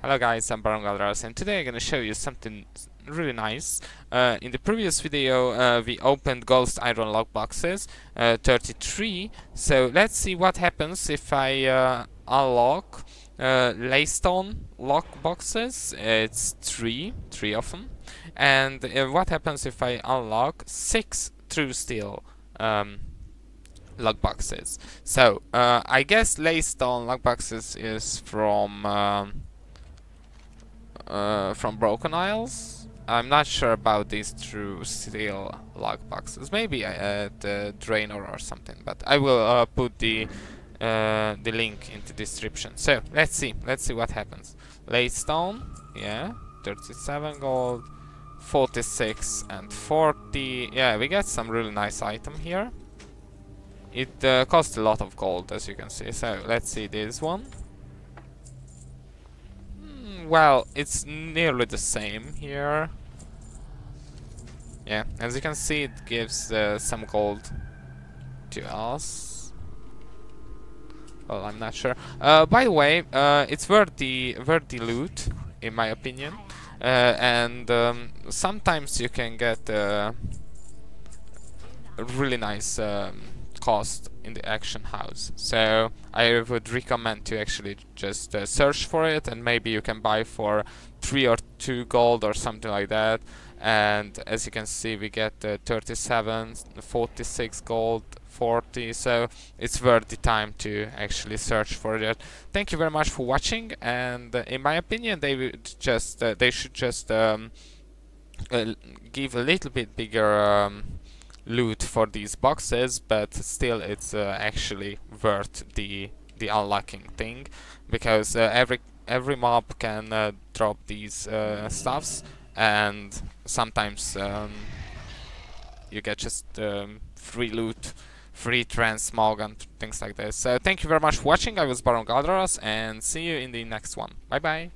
Hello guys, I'm Baron Galdaros and today I'm gonna show you something really nice. Uh, in the previous video uh, we opened Ghost Iron lock boxes, uh, 33, so let's see what happens if I uh, unlock uh, Leystone lock boxes, it's 3, 3 of them, and uh, what happens if I unlock 6 True Steel um, lock boxes. So, uh, I guess Leystone lock boxes is from... Um, uh, from Broken Isles. I'm not sure about these true steel lock boxes. Maybe at uh, Draenor or something, but I will uh, put the uh, the link in the description. So let's see, let's see what happens. Leystone, yeah, 37 gold, 46 and 40. Yeah, we get some really nice item here. It uh, costs a lot of gold, as you can see. So let's see this one well, it's nearly the same here. Yeah, as you can see, it gives uh, some gold to us. Well, I'm not sure. Uh, by the way, uh, it's worth the, worth the loot, in my opinion. Uh, and um, sometimes you can get uh, really nice um, cost in the action house. So I would recommend to actually just uh, search for it and maybe you can buy for 3 or 2 gold or something like that. And as you can see we get uh, 37, 46 gold, 40 so it's worth the time to actually search for it. Thank you very much for watching and uh, in my opinion they would just uh, they should just um, uh, give a little bit bigger um, loot for these boxes, but still it's uh, actually worth the the unlocking thing because uh, every every mob can uh, drop these uh, stuffs and sometimes um, you get just um, free loot, free transmog and things like this. So thank you very much for watching. I was Baron Galdaros and see you in the next one. Bye bye.